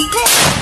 Hey!